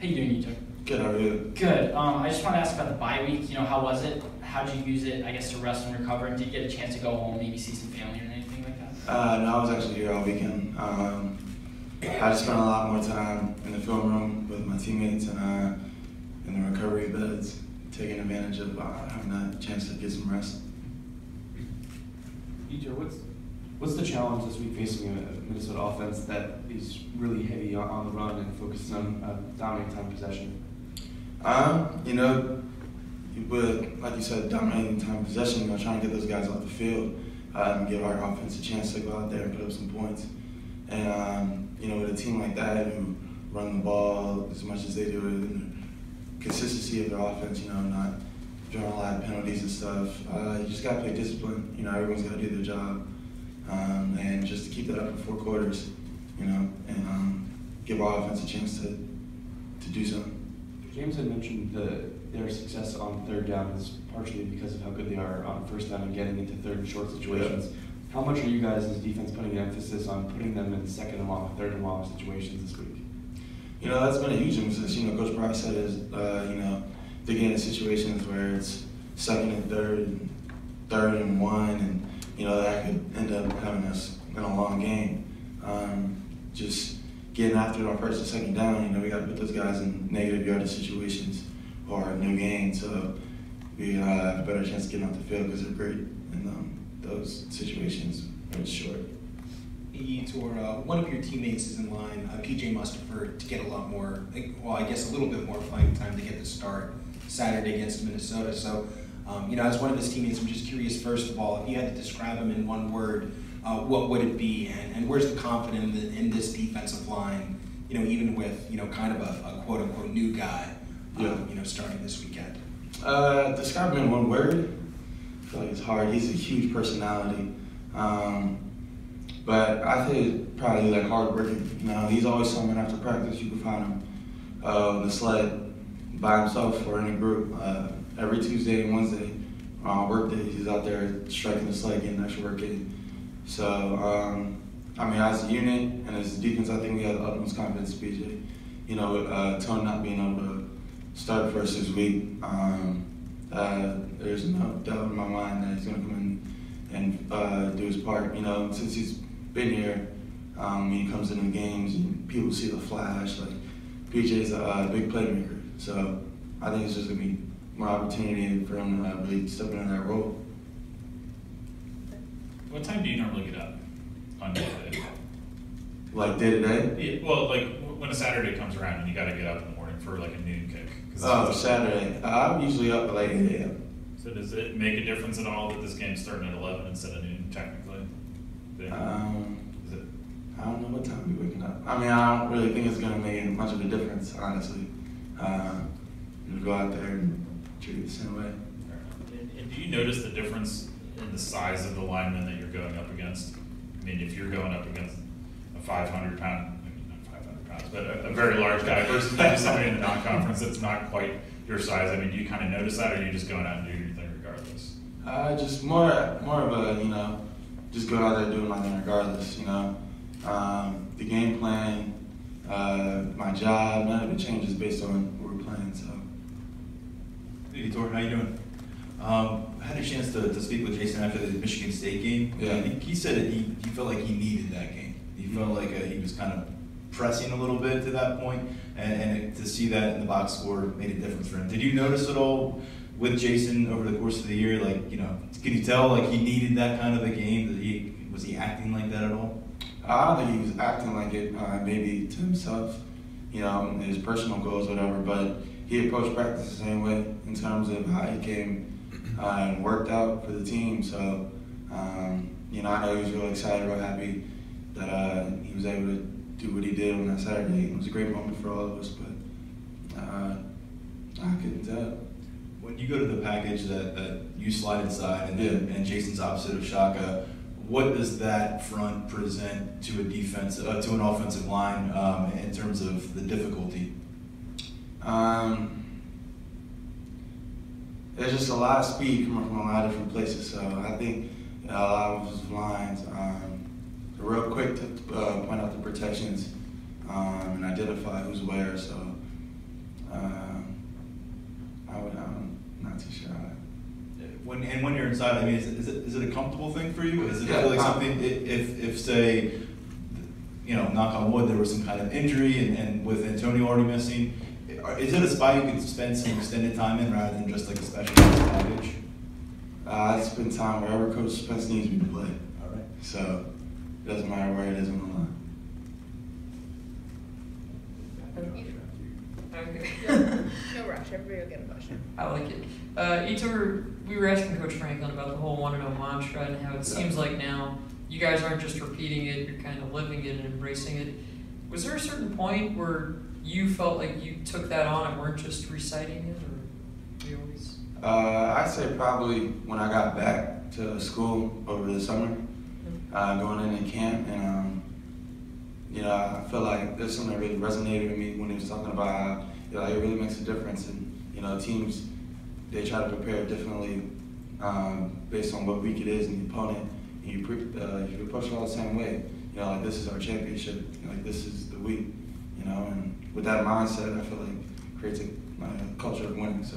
How you doing, Ito? Good, how are you? Good. Um, I just want to ask about the bye week. You know, how was it? How did you use it, I guess, to rest and recover? And did you get a chance to go home, maybe see some family or anything like that? Uh, no, I was actually here all weekend. Um, I just spent a lot more time in the film room with my teammates and uh, in the recovery beds, taking advantage of uh, having that chance to get some rest. EJ, what's what's the challenge this week facing a Minnesota offense that is really heavy on, the run and focuses on uh, dominating time possession? Um, you know, with like you said, dominating time possession, you know, trying to get those guys off the field uh, and give our offense a chance to go out there and put up some points. And um, you know, with a team like that who run the ball as much as they do, and the consistency of their offense, you know, not drawing a lot of penalties and stuff. Uh, you just got to play discipline. You know, everyone's got to do their job, um, and just to keep that up for four quarters, you know, and um, give our offense a chance to to do something. James had mentioned the, their success on third down is partially because of how good they are on first down and getting into third and short situations. Yeah. How much are you guys as defense putting an emphasis on putting them in second and long, third and long situations this week? You know, that's been a huge emphasis. You know, Coach Price said is, uh, you know, they get in situations where it's second and third, and third and one, and you know that could end up having us in a long game. Um, just getting after it on first and second down, you know, we got to put those guys in negative yardage situations or no gain, so we uh, have a better chance of getting off the field because they're great in um, those situations when it's short. Or uh, one of your teammates is in line, uh, PJ Mustipher, to get a lot more, well, I guess a little bit more playing time to get the start Saturday against Minnesota. So, um, you know, as one of his teammates, I'm just curious, first of all, if you had to describe him in one word, uh, what would it be? And, and where's the confidence in, the, in, this defensive line, you know, even with, you know, kind of a, a quote unquote new guy, um, yeah. you know, starting this weekend? Uh, describe him in one word? I feel like it's hard. He's a huge personality. Um, but I think probably like hardworking. You know, he's always someone after practice you can find him uh, on the sled by himself or in a group. Uh, every Tuesday and Wednesday on work days, he's out there striking the sled, getting extra work in. So, um, I mean, as a unit and as a defense, I think we have the utmost confidence in PJ. You know, uh, Tone not being able to start first this week, um, uh, there's no doubt in my mind that he's going to come in and uh, do his part. You know, since he's been here, um, he comes into games and people see the flash. Like PJ's a, a big playmaker, so I think it's just gonna be more opportunity for him to really step into that role. What time do you normally get up on day to day? Like day to day? Yeah, well, like when a Saturday comes around and you got to get up in the morning for like a noon kick. Oh, Saturday. I'm usually up at like 8 a.m. So does it make a difference at all that this game's starting at 11 instead of noon, technically? Um, is it? I don't know what time we're waking up. I mean, I don't really think it's going to make much of a difference, honestly. Uh, go out there and treat it the same way. And, and do you notice the difference in the size of the lineman that you're going up against? I mean, if you're going up against a 500 pound, I mean, not 500 pounds, but a, a very large guy versus somebody in the non-conference that's not quite your size. I mean, do you kind of notice that, or are you just going out and doing your thing regardless? Uh, just more, more of a, you know, just going out there doing my thing regardless. You know, um, the game plan, uh, my job, none of it changes based on who we're playing. So. Hey, Tor, how you doing? Um, I had a chance to, to speak with Jayson after the Michigan State game. Yeah. He, he said that he, he felt like he needed that game. He felt mm-hmm. like uh, he was kind of pressing a little bit to that point, and, and to see that in the box score made a difference for him. Did you notice at all with Jayson over the course of the year? Like, you know, can you tell like he needed that kind of a game? That he was he acting like that at all? I don't think he was acting like it. Uh, maybe to himself, you know, his personal goals, whatever. But he approached practice the same way in terms of how he came uh, and worked out for the team. So, um, you know, I know he was really excited, real happy that uh, he was able to do what he did on that Saturday. It was a great moment for all of us, but uh, I couldn't tell when you go to the package that, that you slide inside and, yeah. and Jayson's opposite of Shaka, what does that front present to a defense, uh, to an offensive line um, in terms of the difficulty? Um, there's just a lot of speed coming from a lot of different places. So I think a lot of those lines um, real quick to uh, point out the protections um, and identify who's where. So Um, I would, I'm not too sure. When, and when you're inside, I mean, is it, is it, is it a comfortable thing for you? Is it Yeah, like um, something, if, if say, you know, knock on wood, there was some kind of injury and, and with Antonio already missing, is it a spot you could spend some extended time in rather than just like a special package? Uh, I spend time wherever Coach Spence needs me to play. All right. So it doesn't matter where it is on the line. Okay. No rush, everybody will get a question. I like it. Uh, Etor, we were asking Coach Franklin about the whole one and oh mantra and how it Yeah. seems like now you guys aren't just repeating it, you're kind of living it and embracing it. Was there a certain point where you felt like you took that on and weren't just reciting it, or you always? Uh, I'd say probably when I got back to school over the summer, uh, going into camp, and um, you know, I feel like there's something that really resonated with me when he was talking about how you know, it really makes a difference, and you know, teams they try to prepare differently um, based on what week it is and the opponent. And you pre- uh, you approach it all the same way. You know, like this is our championship. Like this is the week. You know, and with that mindset, I feel like creates a, a culture of winning. So.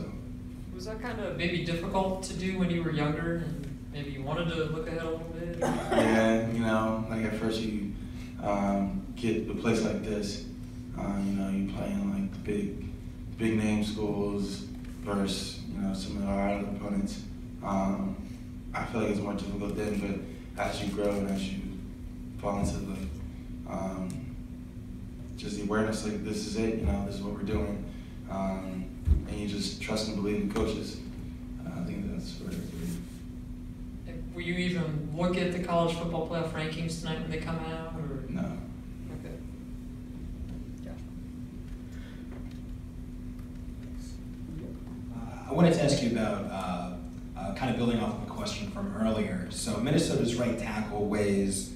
Was that kind of maybe difficult to do when you were younger and maybe you wanted to look ahead a little bit? Yeah, you know, like at first you um, get a place like this, uh, you know, you play in like the big, big name schools versus you know some of our other opponents. Um, I feel like it's more difficult then, but as you grow and as you fall into the um, just the awareness, like this is it, you know, this is what we're doing, um, and you just trust and believe in coaches. Uh, I think that's where. Will you even look at the college football playoff rankings tonight when they come out, or? No. Okay. Uh, I wanted to ask you about, uh, uh, kind of building off of a question from earlier. So Minnesota's right tackle weighs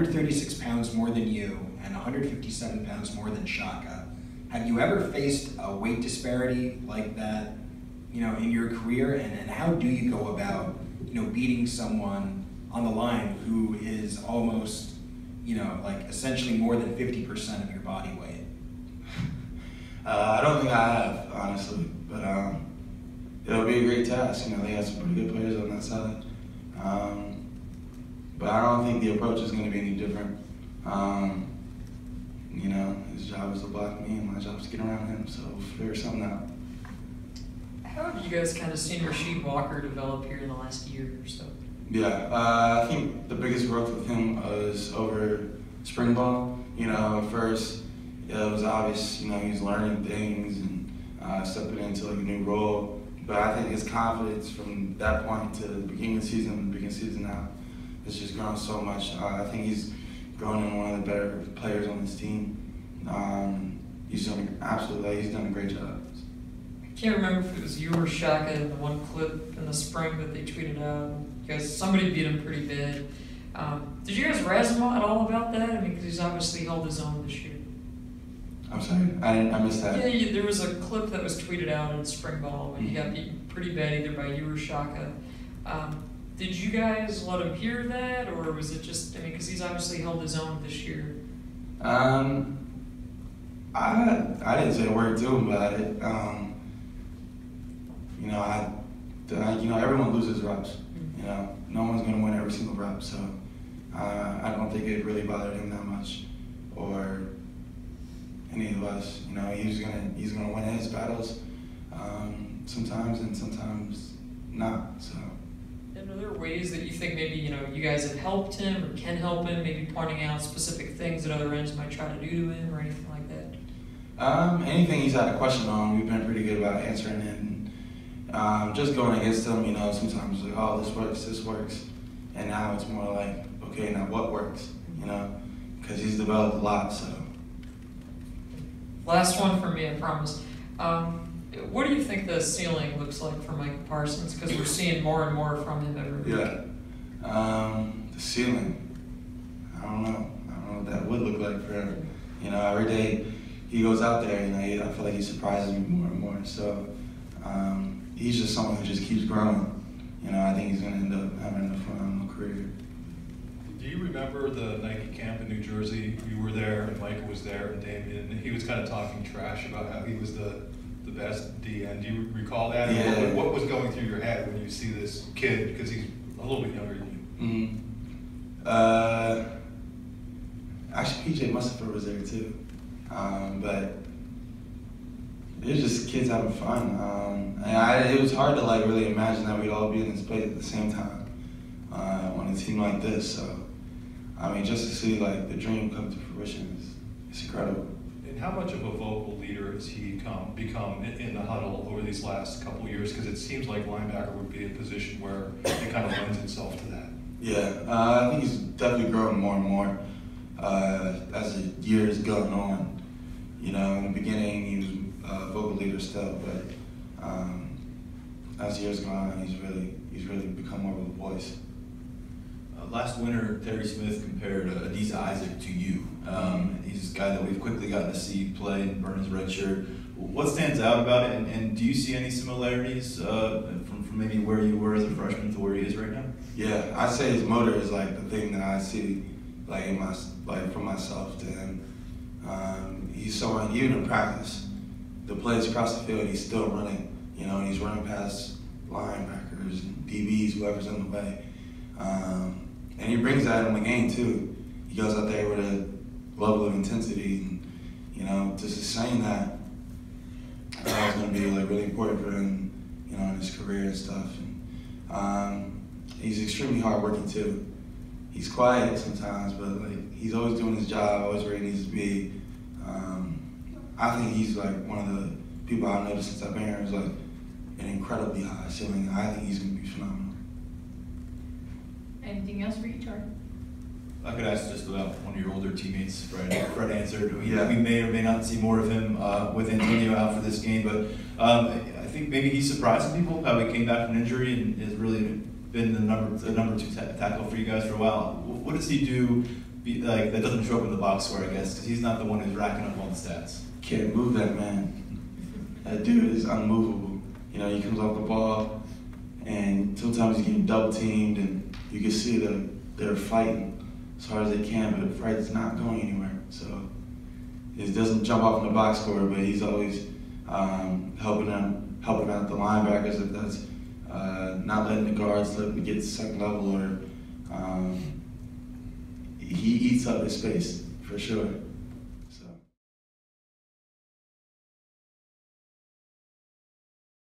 136 pounds more than you and 157 pounds more than Shaka. Have you ever faced a weight disparity like that, you know, in your career? And, and how do you go about, you know, beating someone on the line who is almost, you know, like essentially more than 50% of your body weight? Uh, I don't think I have, honestly, but um, it'll be a great task. You know, they have some pretty good players on that side. Um, but I don't think the approach is going to be any different. Um, you know, his job is to block me, and my job is to get around him. So we'll figure something out. How have you guys kind of seen Rasheed Walker develop here in the last year or so? Yeah, uh, I think the biggest growth with him was over spring ball. You know, at first it was obvious, you know, he's learning things and uh, stepping into like a new role. But I think his confidence from that point to the beginning of the season, the beginning of the season now, has just grown so much. Uh, I think he's grown into one of the better players on this team. Um, he's done absolutely, he's done a great job. I can't remember if it was you or Shaka in the one clip in the spring that they tweeted out. Guys, somebody beat him pretty bad. Um, did you guys razz him at all about that? I mean, because he's obviously held his own this year. I'm sorry, I didn't, I missed that. Yeah, you, there was a clip that was tweeted out in spring ball when he got beaten pretty bad either by you or Shaka. Um, did you guys let him hear that, or was it just? I mean, because he's obviously held his own this year. Um, I I didn't say a word to him about it. Um, you know, I, I you know everyone loses reps. You know, no one's gonna win every single rep. So uh, I don't think it really bothered him that much, or any of us. You know, he's gonna he's gonna win his battles um, sometimes and sometimes not. So. And are there ways that you think maybe you know you guys have helped him or can help him? Maybe pointing out specific things that other ends might try to do to him or anything like that. Um, anything he's had a question on, we've been pretty good about answering it. And, um, just going against him, you know, sometimes like, oh, this works, this works. And now it's more like, okay, now what works, you know? Because he's developed a lot, so. Last one for me, I promise. Um, what do you think the ceiling looks like for Micah Parsons? Because we're seeing more and more from him every week. Yeah. Um, the ceiling, I don't know. I don't know what that would look like for him. You know, every day he goes out there, you know, he, I feel like he surprises me more and more. So um, he's just someone who just keeps growing. You know, I think he's going to end up having a phenomenal career. Do you remember the Nike camp in New Jersey? You were there, and Micah was there, and Damien, he was kind of talking trash about how he was the the best DN. Do you recall that? Yeah. What- What was going through your head when you see this kid, because he's a little bit younger than you? Mm. Uh, actually, PJ Mustipher was there too, um, but it was just kids having fun. Um, and I, it was hard to like really imagine that we'd all be in this place at the same time uh, on a team like this. So, I mean, just to see like the dream come to fruition is it's incredible. And how much of a vocal leader has he come, become in, in the huddle over these last couple years? Because it seems like linebacker would be a position where it kind of lends itself to that. Yeah, uh, I think he's definitely growing more and more uh, as the years going on. You know, in the beginning he was a vocal leader still, but um, as the years go on, he's really he's really become more of a voice. Uh, last winter, Terry Smith compared uh, Adisa Isaacs to you. Um, he's a guy that we've quickly gotten to see play and burn his red shirt. What stands out about it, and, and do you see any similarities uh, from, from maybe where you were as a freshman to where he is right now? Yeah, I say his motor is like the thing that I see, like in my like from myself to him. Um, he's someone even in practice, the plays across the field, he's still running. You know, he's running past linebackers and DBs, whoever's in the way, um, and he brings that in the game too. He goes out there with a level of intensity, and you know, just saying that that was going to be like really important for him, you know, in his career and stuff. And, um, he's extremely hardworking too. He's quiet sometimes, but like he's always doing his job, always where he needs to be. Um, I think he's like one of the people I've noticed since I've been here is like an incredibly high ceiling. I think he's gonna be phenomenal. Anything else for you, Charlie? I could ask just about one of your older teammates, Fred. Fred Hansard. We, Yeah. we may or may not see more of him uh, with Antonio out for this game, but um, I think maybe he's surprising people how he came back from injury and has really been the number the number two ta- tackle for you guys for a while. What does he do? Be, like that doesn't show up in the box score, I guess, because he's not the one who's racking up all the stats. Can't move that man. That dude is unmovable. You know, he comes off the ball, and sometimes he's getting double teamed, and you can see that they're fighting as hard as they can, but fight's not going anywhere. So he doesn't jump off in the box score, but he's always um, helping them, helping out the linebackers if that's uh, not letting the guards let me get to second level or um, he eats up his space for sure.